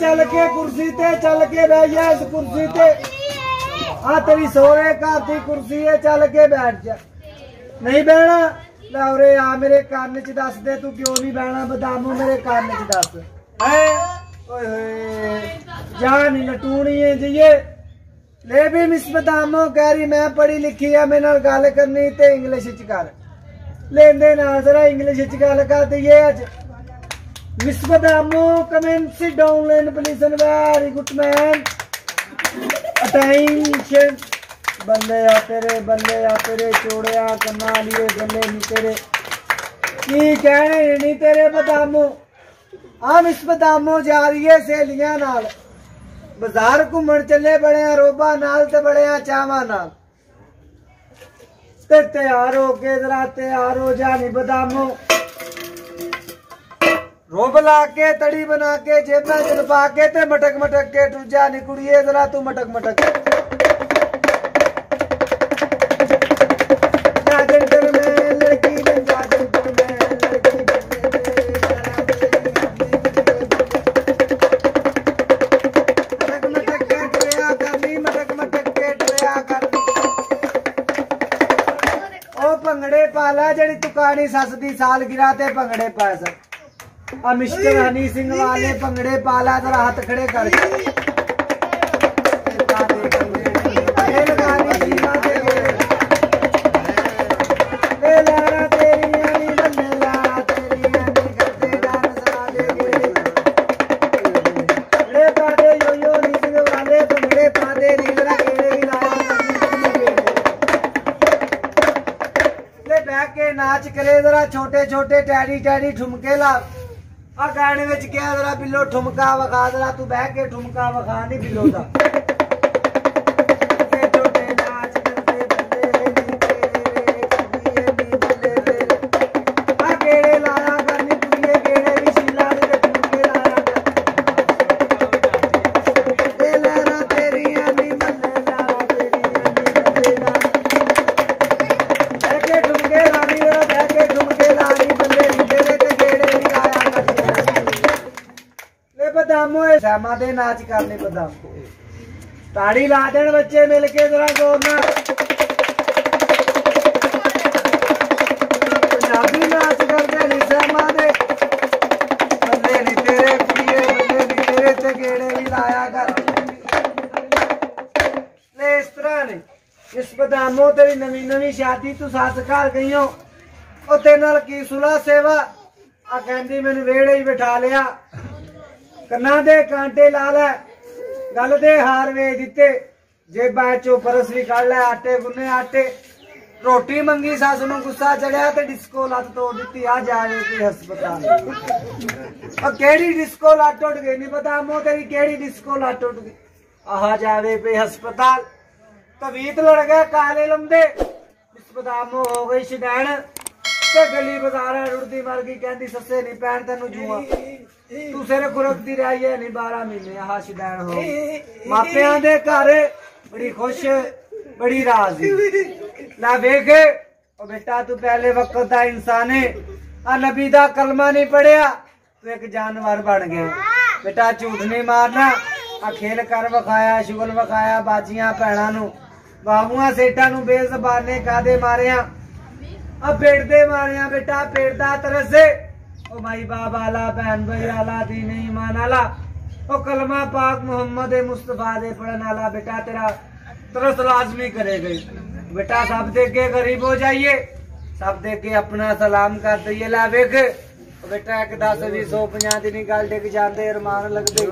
ਚੱਲ ਕੇ ਕੁਰਸੀ ਤੇ, ਚੱਲ ਕੇ ਬਹਿ ਜਾ ਇਸ ਕੁਰਸੀ ਤੇ। ਆ ਤੇਰੀ ਸੋਹਰੇ ਘਰ ਦੀ ਕੁਰਸੀ ਹੈ ਚੱਲ ਕੇ ਬੈਠ ਜਾ। ਨਹੀਂ ਬਹਿਣਾ? ਲੈ ਉਰੇ ਆ, ਮੇਰੇ ਕੰਨ 'ਚ ਦੱਸ ਦੇ, ਤੂੰ ਕਿਉਂ ਨਹੀਂ ਬਹਿਣਾ? ਬਦਾਮੋ ਮੇਰੇ ਕੰਨ 'ਚ ਦੱਸ। ਹੈ? ਓਏ ਹੋਏ। ਜਾਨ ਨਟੂਣੀ ਹੈ ਜੀਏ। ਲੈ ਵੀ ਮਿਸ ਬਦਾਮੋ, ਕਹਿ ਰਹੀ ਮੈਂ ਪੜ੍ਹੀ ਲਿਖੀ ਆ, ਮੇਰੇ ਨਾਲ ਗੱਲ ਕਰਨੀ ਤੇ ਇੰਗਲਿਸ਼ 'ਚ ਕਰ। ਲੈਂਦੇ ਨਾ ਜ਼ਰਾ ਇੰਗਲਿਸ਼ 'ਚ ਗੱਲ ਕਰ ਦਈਏ ਅੱਜ। Miss Badamo, come and sit down, and please, and very good बल्ले आ तेरे बल्ले आ तेरे चोड़े आ कन्ना लिए गले नी तेरे। की कहने नी तेरे बदामो हम इस बदामो जा रही है सहेलियाँ नाल। बाज़ार घूम चले बड़े आ रोबा नाल ते बड़े आ चावा नाल। ते तैयार हो के जरा तैयार हो जानी बदामो रोब ला के, तड़ी बना के जेबना जनपा के, ते मटक मटक के टूट निकुड़िए, जरा तू मटक मटक ओ भंगड़े पाला, जड़ी तुकानी सस दी साल गिरा ते भंगड़े पा सक और मिस्टर हनी सिंह वाले पंगड़े पाला, जरा हाथ खड़े कर। नाच करे, जरा छोटे छोटे टैडी टैडी ठुमके ला ਆ ਗਾਣੇ ਵਿੱਚ ਕਿਹਾ ਜਰਾ ਬਿੱਲੋ ਠੁਮਕਾ ਵਖਾ ਜਰਾ, ਤੂੰ ਬਹਿ ਕੇ ਠੁਮਕਾ ਵਖਾ, ਨਹੀਂ ਬਿੱਲੋ ਦਾ। ਬਦਾਮੋ ਇਹ ਸ਼ਾਮਾਂ ਦੇ ਨਾਚ ਕਰਨੇ ਬਦਾਮੋ ਤਾੜੀ ਲਾ ਦੇਣ ਬੱਚੇ ਮਿਲ ਕੇ ਜਰਾ ਗੌਰ ਨਾਲ ਪੰਜਾਬੀ ਨਾਚ ਕਰਦੇ ਨੇ ਸ਼ਾਮਾਂ ਦੇ ਬੱਲੇ ਨੀ ਤੇਰੇ ਪੀਏ ਬੱਲੇ ਨੀ ਤੇਰੇ ਤੇ ਗੇੜੇ ਵੀ ਲਾਇਆ ਕਰ ਲੈ ਇਸ ਤਰ੍ਹਾਂ ਨੇ ਇਸ ਬਦਾਮੋ ਤੇਰੀ ਨਵੀਂ ਨਵੀਂ ਸ਼ਾਦੀ ਤੂੰ ਸੱਸ ਘਰ ਗਈ ਹੋ ਉਹ ਤੇਰੇ ਨਾਲ ਕੀ ਸੁਲਾ ਸੇਵਾ ਆ ਕਹਿੰਦੀ ਮੈਨੂੰ ਵਿਹੜੇ ਹੀ ਬਿਠਾ ਲਿਆ ਕੰਨਾਂ ਦੇ ਕਾਂਟੇ ਲਾ ਲੈ ਗੱਲ ਦੇ ਹਾਰ ਵੇਚ ਦਿੱਤੇ ਜੇਬਾਂ ਚੋਂ ਪਰਸ ਵੀ ਕੱਢ ਲੈ ਆਟੇ ਗੁੰਨੇ ਆਟੇ ਰੋਟੀ ਮੰਗੀ ਸੱਸ ਨੂੰ ਗੁੱਸਾ ਚੜਿਆ ਤੇ ਡਿਸਕੋ ਲੱਤ ਤੋੜ ਦਿੱਤੀ ਆ ਜਾਵੇ ਕੋਈ ਹਸਪਤਾਲ ਉਹ ਕਿਹੜੀ ਡਿਸਕੋ ਲੱਤ ਟੁੱਟ ਗਈ ਨਹੀਂ ਪਤਾ ਮੋ ਤੇਰੀ ਕਿਹੜੀ ਡਿਸਕੋ ਲੱਤ ਟੁੱਟ ਗਈ ਆਹ ਜਾਵੇ ਪੇ ਹਸਪਤਾਲ ਤਵੀਤ ਲੜ ਗਏ ਕਾਲੇ ਲੰਦੇ ਇਸ ਬਦਾਮੋ ਹੋ ਗਈ ਸ਼ਦੈਣ ਤੇ ਗਲੀ ਬਾਜ਼ਾਰਾਂ ਰੁੜਦੀ ਮਰ ਗਈ ਕਹਿੰਦੀ ਸੱਸੇ ਨਹੀਂ ਪੈਣ ਤੈਨੂੰ ਜੂਆ। ਤੂੰ ਸਿਰ ਖੁਰਕਦੀ ਰਹੀ ਹੈ ਨਹੀਂ 12 ਮਹੀਨੇ ਆਹ ਸ਼ਦੈਣ ਹੋ। ਮਾਪਿਆਂ ਦੇ ਘਰ ਬੜੀ ਖੁਸ਼, ਬੜੀ ਰਾਜ਼ੀ। ਲੈ ਵੇਖ, ਉਹ ਬੇਟਾ ਤੂੰ ਪਹਿਲੇ ਵਕਤ ਦਾ ਇਨਸਾਨ ਹੈ ਆ ਨਬੀ ਦਾ ਕਲਮਾ ਨਹੀਂ ਪੜਿਆ ਤੂੰ ਇੱਕ ਜਾਨਵਰ ਬਣ ਗਿਆ। ਬੇਟਾ ਝੂਠ ਨਹੀਂ ਮਾਰਨਾ ਆ ਖੇਲ ਕਰ ਵਿਖਾਇਆ, ਸ਼ੁਗਲ ਵਿਖਾਇਆ ਬਾਜੀਆਂ ਭੈਣਾਂ ਨੂੰ। ਬਾਬੂਆਂ ਸੇਟਾਂ ਨੂੰ ਬੇਜ਼ਬਾਨੇ ਕਾਦੇ ਮਾਰਿਆ? अब बैठ दे मारे यहाँ बेटा बैठदा तरह से ओ भाई बाप आला बहन भाई आला दीन ईमान आला ओ कलमा पाक मोहम्मद मुस्तफ़ा दे पढ़न आला बेटा तेरा तरस लाजमी करे गई बेटा सब देख के गरीब हो जाइए सब देख के अपना सलाम कर दिए ला वेख बेटा एक दस भी सौ पंजा की निकाल डिग जाते अरमान लगते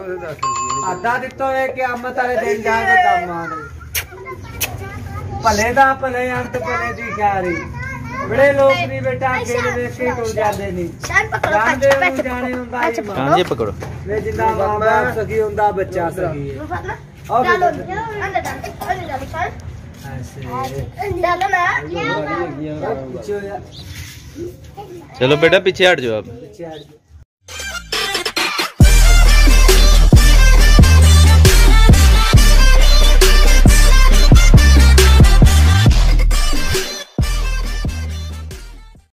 अद्धा दिता है क्यामत आले दिन जाएगा कम आने भले का अंत भले की क्या बड़े लोग भी बेटा अकेले देखे को जाते नहीं। जानदे हो जाने हुंदा कांजे पकड़ो वे ज़िंदा बाप सखी हुंदा बच्चा सखी। और डालो अंदर डालो अंदर डालो सर चलो बेटा पीछे हट जाओ आप। पीछे हट जाओ।